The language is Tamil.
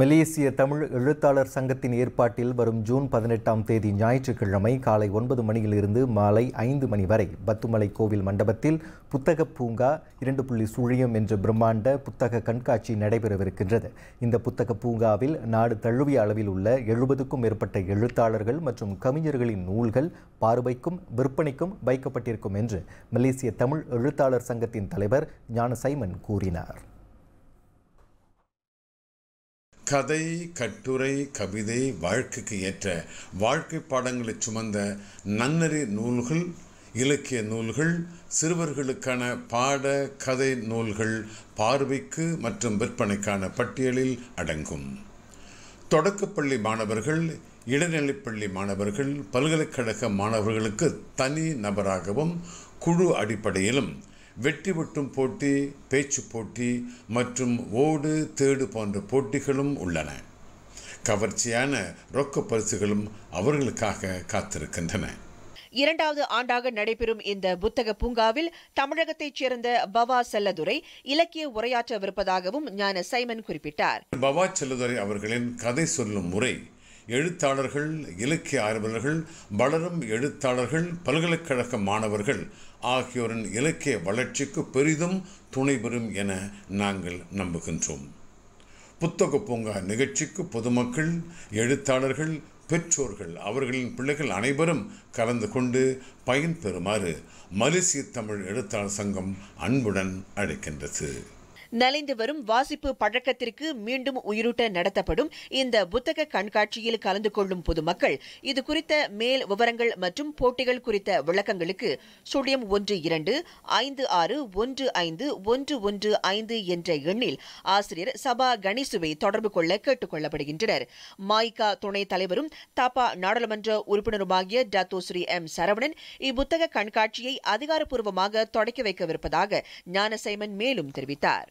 மலேசிய தமிழ் எழுத்தாளர் சங்கத்தின் ஏற்பாட்டில் வரும் ஜூன் பதினெட்டாம் தேதி ஞாயிற்றுக்கிழமை காலை ஒன்பது மணியிலிருந்து மாலை ஐந்து மணி வரை பத்துமலை கோவில் மண்டபத்தில் புத்தக பூங்கா இரண்டு புள்ளி சுழியம் என்ற பிரம்மாண்ட புத்தக கண்காட்சி நடைபெறவிருக்கின்றது. இந்த புத்தக பூங்காவில் நாடு தழுவிய அளவில் உள்ள எழுபதுக்கும் மேற்பட்ட எழுத்தாளர்கள் மற்றும் கவிஞர்களின் நூல்கள் பார்வைக்கும் விற்பனைக்கும் வைக்கப்பட்டிருக்கும் என்று மலேசிய தமிழ் எழுத்தாளர் சங்கத்தின் தலைவர் ஞான சைமன் கூறினார். கதை கட்டுரை கவிதை வாழ்க்கைக்கு ஏற்ற வாழ்க்கை பாடங்களை சுமந்த நன்னறி நூல்கள் இலக்கிய நூல்கள் சிறுவர்களுக்கான பாட கதை நூல்கள் பார்வைக்கு மற்றும் விற்பனைக்கான பட்டியலில் அடங்கும். தொடக்கப்பள்ளி மாணவர்கள் இடைநிலைப்பள்ளி மாணவர்கள் பல்கலைக்கழக மாணவர்களுக்கு தனி நபராகவும் குழு அடிப்படையிலும் வெற்றி வெட்டும் போட்டி பேச்சு போட்டி மற்றும் ஓடு தேடு போன்ற போட்டிகளும் உள்ளன. கவர்ச்சியான ரொக்க பரிசுகளும் அவர்களுக்காக காத்திருக்கின்றன. இரண்டாவது ஆண்டாக நடைபெறும் இந்த புத்தக பூங்காவில் தமிழகத்தைச் சேர்ந்த பவா செல்லதுரை இலக்கிய உரையாற்றவிருப்பதாகவும் ஞான சைமன் குறிப்பிட்டார். பவா செல்லுதுரை அவர்களின் கதை சொல்லும் முறை எழுத்தாளர்கள் இலக்கிய ஆர்வலர்கள் வளரும் எழுத்தாளர்கள் பல்கலைக்கழக மாணவர்கள் ஆகியோரின் இலக்கிய வளர்ச்சிக்கு பெரிதும் துணை பெறும் என நாங்கள் நம்புகின்றோம். புத்தக பூங்கா நிகழ்ச்சிக்கு பொதுமக்கள் எழுத்தாளர்கள் பெற்றோர்கள் அவர்களின் பிள்ளைகள் அனைவரும் கலந்து கொண்டு பயன்பெறுமாறு மலேசிய தமிழ் எழுத்தாளர் சங்கம் அன்புடன் அழைக்கின்றது. நலிந்து வரும் வாசிப்பு பழக்கத்திற்கு மீண்டும் உயிரூட்ட நடத்தப்படும் இந்த புத்தக கண்காட்சியில் கலந்து கொள்ளும் பொதுமக்கள் இது குறித்த மேல் விவரங்கள் மற்றும் போட்டிகள் குறித்த விளக்கங்களுக்கு சுழியம் ஒன்று இரண்டு ஐந்து ஆறு ஒன்று ஐந்து ஒன்று ஒன்று ஐந்து என்ற எண்ணில் ஆசிரியர் சபா கணேசுவை தொடர்பு கொள்ள கேட்டுக் கொள்ளப்படுகின்றனர். மாய்கா துணைத் தலைவரும் தாப்பா நாடாளுமன்ற உறுப்பினருமாகிய டாத்தோ ஸ்ரீ எம் சரவணன் இப்புத்தக கண்காட்சியை அதிகாரப்பூர்வமாக தொடக்கி வைக்கவிருப்பதாக ஞானசைமன் மேலும் தெரிவித்தார்.